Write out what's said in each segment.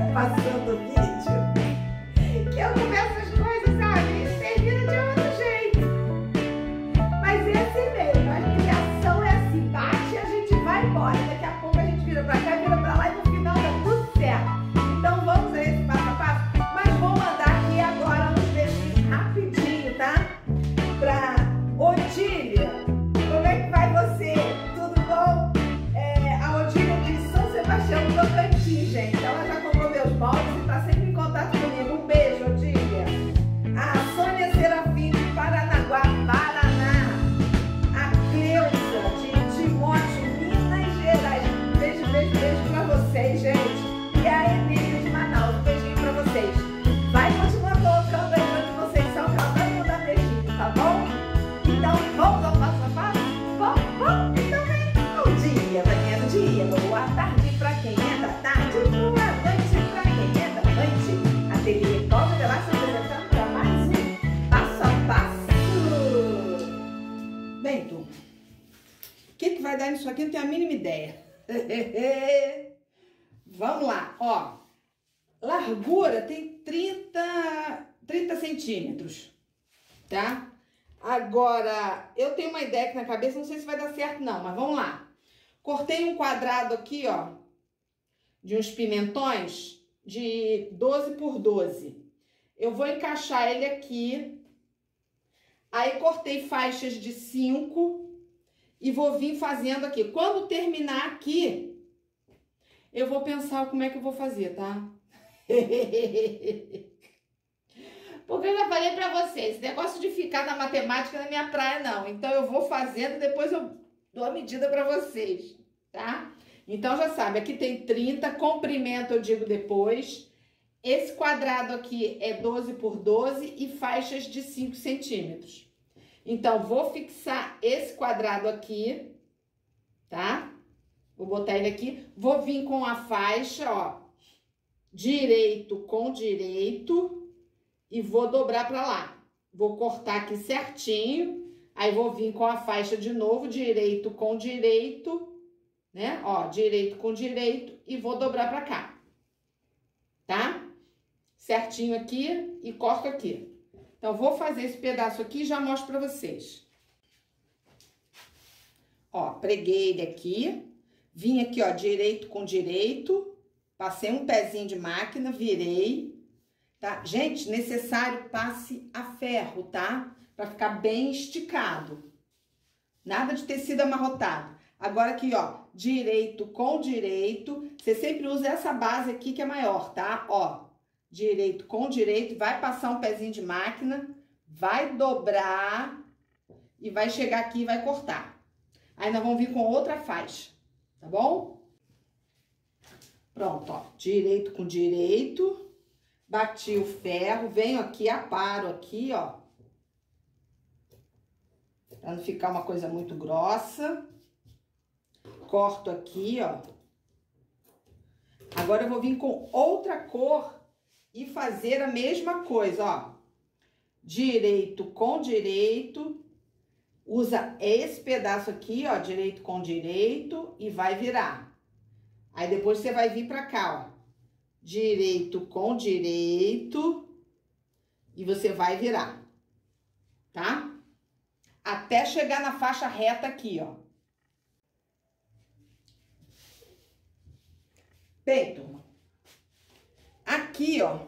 passando dar nisso aqui? Não tenho a mínima ideia. Vamos lá, ó. Largura tem 30, 30 centímetros, tá? Agora, eu tenho uma ideia aqui na cabeça, não sei se vai dar certo não, mas vamos lá. Cortei um quadrado aqui, ó, de uns pimentões de 12 por 12. Eu vou encaixar ele aqui. Aí cortei faixas de 5 e vou vir fazendo aqui. Quando terminar aqui, eu vou pensar como é que eu vou fazer, tá? Porque eu já falei pra vocês, negócio de ficar na matemática não é minha praia, não. Então eu vou fazendo, depois eu dou a medida pra vocês, tá? Então já sabe, aqui tem 30, comprimento eu digo depois. Esse quadrado aqui é 12 por 12 e faixas de 5 centímetros. Então, vou fixar esse quadrado aqui, tá? Vou botar ele aqui. Vou vir com a faixa, ó, direito com direito e vou dobrar pra lá. Vou cortar aqui certinho, aí vou vir com a faixa de novo, direito com direito, né? Ó, direito com direito e vou dobrar pra cá, tá? Certinho aqui e corto aqui. Então, vou fazer esse pedaço aqui e já mostro pra vocês. Ó, preguei ele aqui, vim aqui, ó, direito com direito, passei um pezinho de máquina, virei, tá? Gente, necessário passe a ferro, tá? Pra ficar bem esticado. Nada de tecido amarrotado. Agora aqui, ó, direito com direito, você sempre usa essa base aqui que é maior, tá? Ó, direito com direito, vai passar um pezinho de máquina, vai dobrar e vai chegar aqui e vai cortar. Aí nós vamos vir com outra faixa, tá bom? Pronto, ó, direito com direito, bati o ferro, venho aqui, aparo aqui, ó. Pra não ficar uma coisa muito grossa. Corto aqui, ó. Agora eu vou vir com outra cor e fazer a mesma coisa, ó. Direito com direito, usa esse pedaço aqui, ó, direito com direito e vai virar. Aí depois você vai vir pra cá, ó. Direito com direito e você vai virar, tá? Até chegar na faixa reta aqui, ó. Bem, turma, aqui, ó,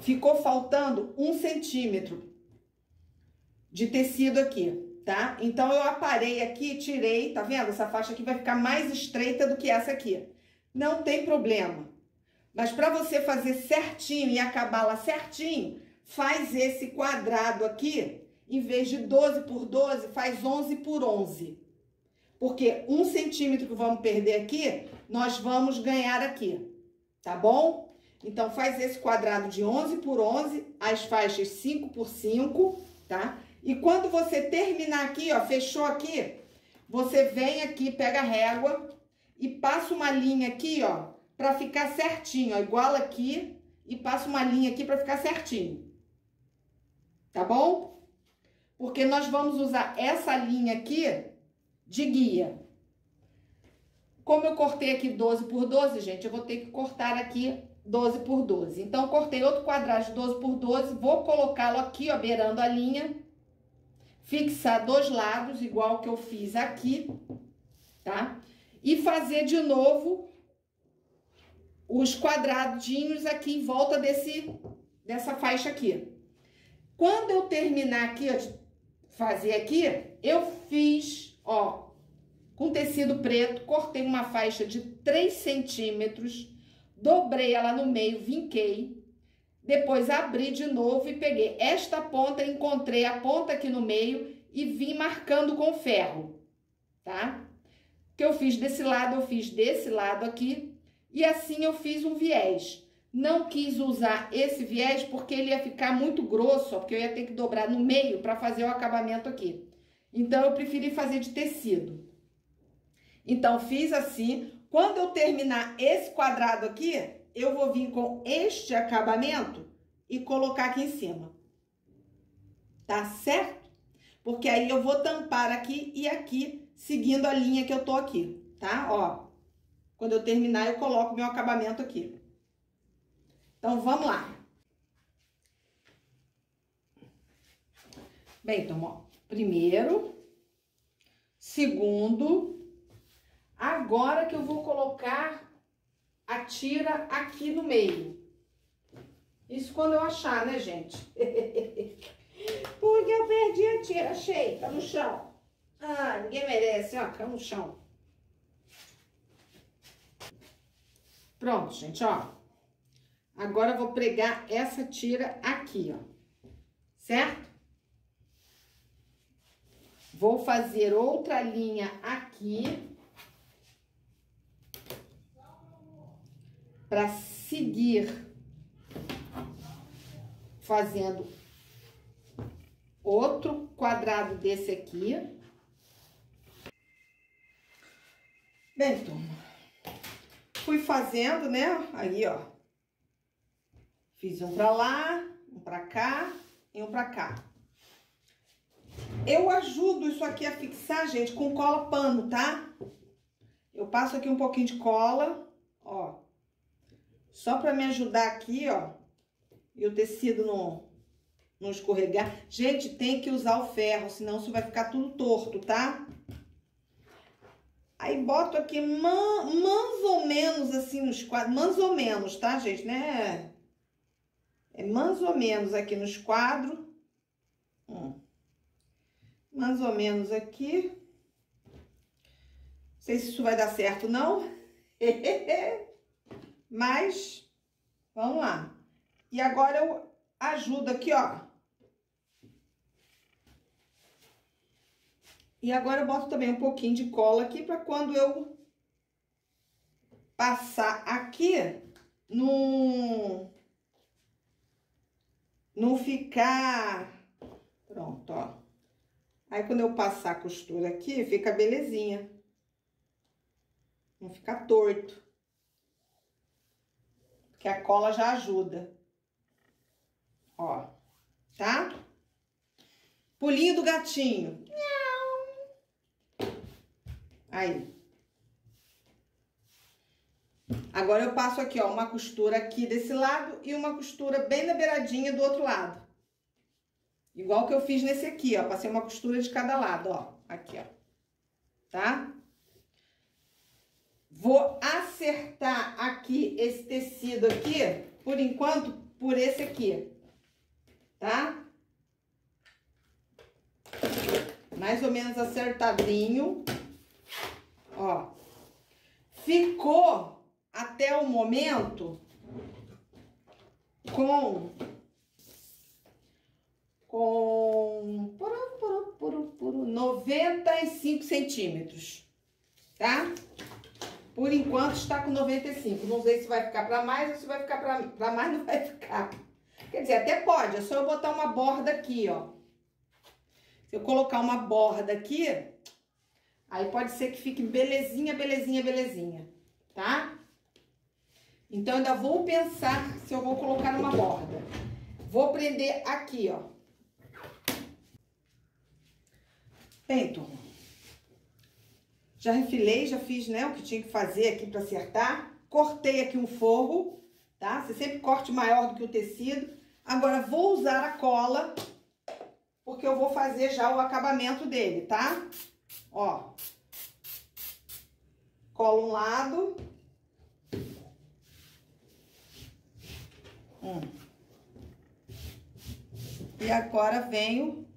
ficou faltando um centímetro de tecido aqui, tá? Então, eu aparei aqui, tirei, tá vendo? Essa faixa aqui vai ficar mais estreita do que essa aqui. Não tem problema. Mas para você fazer certinho e acabá-la certinho, faz esse quadrado aqui, em vez de 12 por 12, faz 11 por 11. Porque um centímetro que vamos perder aqui, nós vamos ganhar aqui, tá bom? Então, faz esse quadrado de 11 por 11, as faixas 5 por 5, tá? E quando você terminar aqui, ó, fechou aqui, você vem aqui, pega a régua e passa uma linha aqui, ó, pra ficar certinho, ó, igual aqui, e passa uma linha aqui pra ficar certinho. Tá bom? Porque nós vamos usar essa linha aqui de guia. Como eu cortei aqui 12 por 12, gente, eu vou ter que cortar aqui 12 por 12. Então, cortei outro quadrado de 12 por 12, vou colocá-lo aqui, ó, beirando a linha, fixar dois lados, igual que eu fiz aqui, tá? E fazer de novo os quadradinhos aqui em volta desse, dessa faixa aqui. Quando eu terminar aqui, ó, fazer aqui, eu fiz, ó, com tecido preto, cortei uma faixa de 3 centímetros, dobrei ela no meio, vinquei, depois abri de novo e peguei esta ponta, encontrei a ponta aqui no meio e vim marcando com ferro, tá? que eu fiz desse lado, eu fiz desse lado aqui, e assim eu fiz um viés. Não quis usar esse viés porque ele ia ficar muito grosso, ó, porque eu ia ter que dobrar no meio para fazer o acabamento aqui. Então, eu preferi fazer de tecido. Então, fiz assim. Quando eu terminar esse quadrado aqui, eu vou vir com este acabamento e colocar aqui em cima. Tá certo? Porque aí eu vou tampar aqui e aqui, seguindo a linha que eu tô aqui, tá? Ó, quando eu terminar, eu coloco meu acabamento aqui. Então, vamos lá. Bem, então, ó, primeiro, segundo, Agora que eu vou colocar a tira aqui no meio. Isso quando eu achar, né, gente? Porque eu perdi a tira, achei, tá no chão. Ah, ninguém merece, ó, tá no chão. Pronto, gente, ó. Agora eu vou pregar essa tira aqui, ó. Certo? Vou fazer outra linha aqui. Para seguir fazendo outro quadrado desse aqui. Bem, turma, fui fazendo, né? Aí, ó, fiz um pra lá, um pra cá e um pra cá. Eu ajudo isso aqui a fixar, gente, com cola pano, tá? Eu passo aqui um pouquinho de cola, ó. Só para me ajudar aqui, ó. E o tecido não, não escorregar. Gente, tem que usar o ferro, senão isso vai ficar tudo torto, tá? Aí boto aqui man, mais ou menos assim nos quadros. Mais ou menos, tá, gente? Né? É mais ou menos aqui nos quadros. Hum. Mais ou menos aqui. Não sei se isso vai dar certo, não. Mas, vamos lá. E agora eu ajudo aqui, ó. E agora eu boto também um pouquinho de cola aqui para quando eu passar aqui, não, não ficar... Pronto, ó. Aí, quando eu passar a costura aqui, fica belezinha. Não fica torto que a cola já ajuda. Ó, tá? Pulinho do gatinho. Aí. Agora eu passo aqui, ó, uma costura aqui desse lado e uma costura bem na beiradinha do outro lado. Igual que eu fiz nesse aqui, ó. Passei uma costura de cada lado, ó. Aqui, ó. Tá? Vou acertar aqui esse tecido aqui, por enquanto, por esse aqui, tá? Mais ou menos acertadinho, ó. Ficou até o momento com com por, por, por 95 centímetros, tá? Por enquanto está com 95. Não sei se vai ficar para mais ou se vai ficar para mais, não vai ficar. Quer dizer, até pode, é só eu botar uma borda aqui, ó. Se eu colocar uma borda aqui, aí pode ser que fique belezinha, belezinha, belezinha, tá? Então, ainda vou pensar se eu vou colocar uma borda. Vou prender aqui, ó. Bem, turma. Já refilei, já fiz, né, o que tinha que fazer aqui para acertar. Cortei aqui um forro, tá? Você sempre corte maior do que o tecido. Agora, vou usar a cola, porque eu vou fazer já o acabamento dele, tá? Ó. Colo um lado. Hum. E agora venho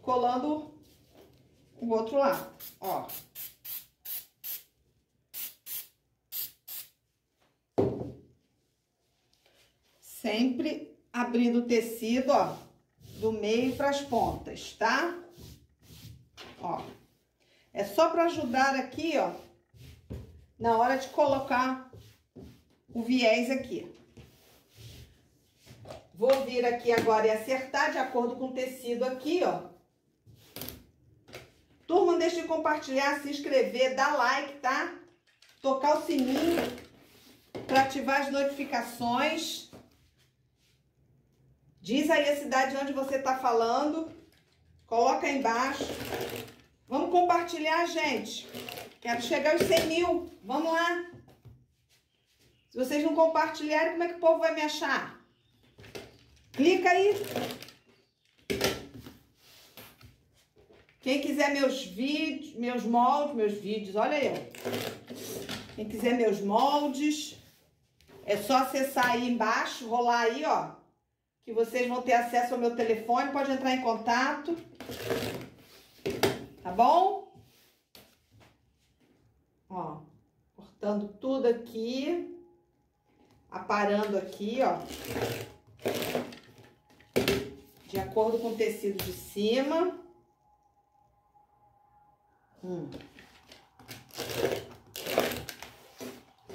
colando o outro lado, ó. Sempre abrindo o tecido, ó, do meio para as pontas, tá? Ó. É só para ajudar aqui, ó, na hora de colocar o viés aqui. Vou vir aqui agora e acertar de acordo com o tecido aqui, ó. Turma, não deixe de compartilhar, se inscrever, dar like, tá? Tocar o sininho para ativar as notificações. Diz aí a cidade onde você tá falando. Coloca aí embaixo. Vamos compartilhar, gente. Quero chegar aos 100 mil. Vamos lá. Se vocês não compartilharem, como é que o povo vai me achar? Clica aí. Quem quiser meus vídeos, meus moldes, meus vídeos, olha aí. Quem quiser meus moldes, é só acessar aí embaixo, rolar aí, ó. Que vocês vão ter acesso ao meu telefone, pode entrar em contato. Tá bom? Ó, cortando tudo aqui. Aparando aqui, ó de acordo com o tecido de cima. Hum.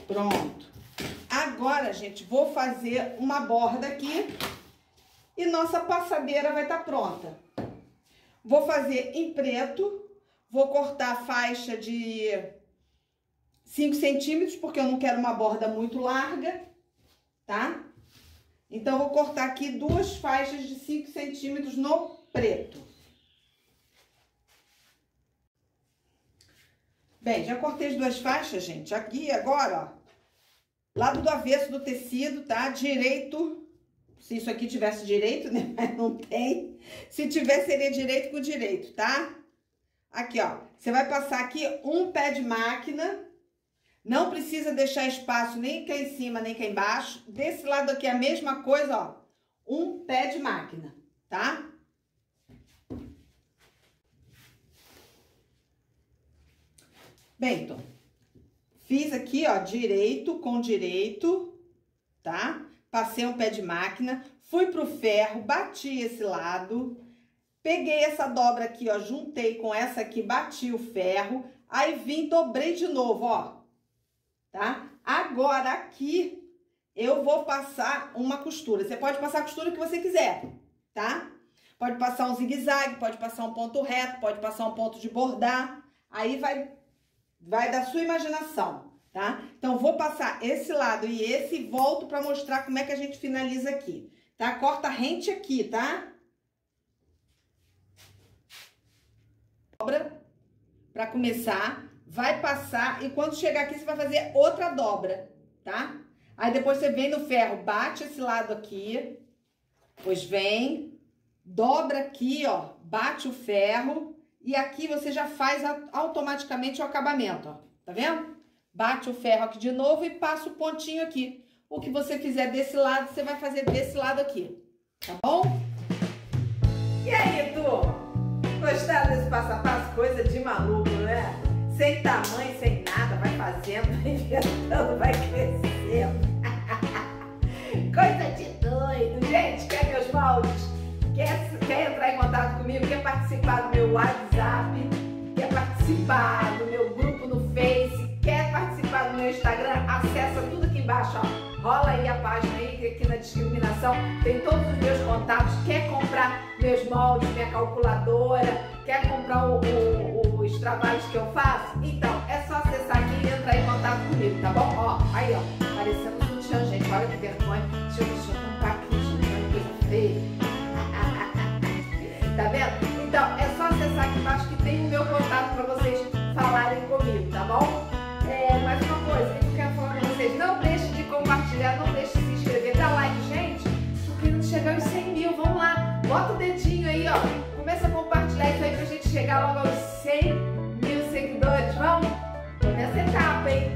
Pronto. Agora, gente, vou fazer uma borda aqui e nossa passadeira vai estar tá pronta. Vou fazer em preto, vou cortar a faixa de 5 centímetros, porque eu não quero uma borda muito larga, tá? Então, vou cortar aqui duas faixas de 5 centímetros no preto. Bem, já cortei as duas faixas, gente. Aqui, agora, ó. Lado do avesso do tecido, tá? Direito. Se isso aqui tivesse direito, né? Mas não tem. Se tiver, seria direito com direito, tá? Aqui, ó. Você vai passar aqui um pé de máquina não precisa deixar espaço nem cá em cima, nem cá embaixo. Desse lado aqui é a mesma coisa, ó. Um pé de máquina, tá? Bem, então, fiz aqui, ó, direito com direito, tá? Passei um pé de máquina, fui pro ferro, bati esse lado, peguei essa dobra aqui, ó, juntei com essa aqui, bati o ferro, aí vim, dobrei de novo, ó tá? Agora, aqui, eu vou passar uma costura. Você pode passar a costura que você quiser, tá? Pode passar um zigue-zague, pode passar um ponto reto, pode passar um ponto de bordar. Aí vai, vai da sua imaginação, tá? Então, vou passar esse lado e esse e volto pra mostrar como é que a gente finaliza aqui, tá? Corta rente aqui, tá? Dobra pra começar vai passar e quando chegar aqui você vai fazer outra dobra, tá? Aí depois você vem no ferro, bate esse lado aqui, pois vem, dobra aqui, ó, bate o ferro e aqui você já faz automaticamente o acabamento, ó, tá vendo? Bate o ferro aqui de novo e passa o pontinho aqui. O que você fizer desse lado, você vai fazer desse lado aqui, tá bom? E aí, tu? Gostaram desse passo a passo? Coisa de maluco, né? sem tamanho, sem nada, vai fazendo, vai inventando, vai crescendo. Coisa de doido. Gente, quer meus moldes? Quer, quer entrar em contato comigo? Quer participar do meu WhatsApp? Quer participar do meu grupo no Face? Quer participar do meu Instagram? Acessa tudo aqui embaixo, ó. Rola aí a página aí, que aqui na discriminação tem todos os meus contatos. Quer comprar meus moldes, minha calculadora? Quer comprar o, o os trabalhos que eu faço? Então, é só acessar aqui e entrar em contato comigo, tá bom? Ó, aí, ó, 10 aí pra gente chegar logo aos 100 mil seguidores. Vamos? Nessa etapa, hein?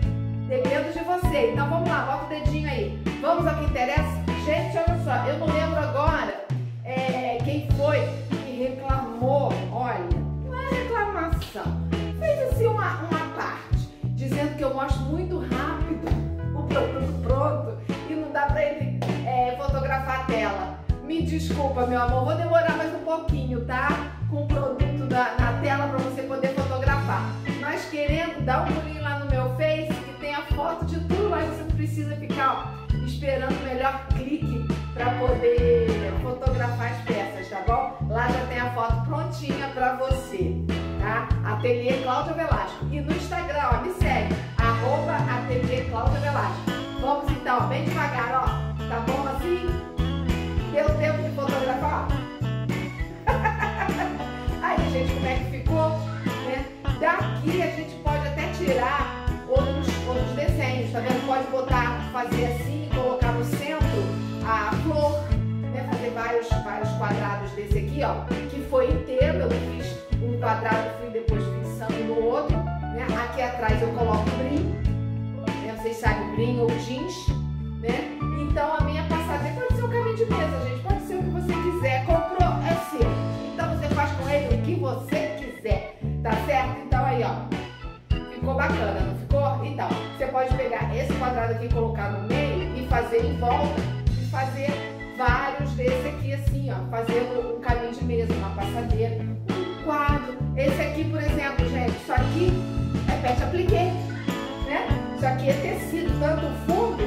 Dependo de você. Então vamos lá, bota o dedinho aí. Vamos ao que interessa? Gente, olha só, eu não lembro agora é, quem foi que reclamou. Olha, não é reclamação. Fez assim uma, uma parte, dizendo que eu mostro muito rápido o produto pronto e não dá pra ele é, fotografar a tela. Me desculpa, meu amor, vou demorar mais um pouquinho, tá? Com o produto na, na tela para você poder fotografar. Mas querendo, dá um pulinho lá no meu Face que tem a foto de tudo lá, você não precisa ficar ó, esperando o melhor clique para poder fotografar as peças, tá bom? Lá já tem a foto prontinha para você, tá? Ateliê Cláudia Velasco. E no Instagram, ó, me segue, arroba Ateliê Cláudia Velasco. Vamos então, bem devagar, ó. Tá bom assim? Tirar outros, outros desenhos, tá vendo? Pode botar, fazer assim, colocar no centro a flor, né? Fazer vários, vários quadrados desse aqui, ó, que foi inteiro, eu fiz um quadrado, fui depois fixando no outro, né? Aqui atrás eu coloco brim, né? Vocês sabem, brim ou jeans, né? Então a minha passadeira pode ser um caminho de mesa, gente, pode ser o que você quiser, comprou, é seu. Então você faz com ele o que você quiser, tá certo? Então aí, ó, Ficou bacana, não ficou? Então, você pode pegar esse quadrado aqui colocar no meio e fazer em volta e fazer vários desse aqui assim, ó, fazendo um caminho de mesa, uma passadeira, um quadro. Esse aqui, por exemplo, gente, isso aqui é pet apliqué, né? Isso aqui é tecido, tanto fundo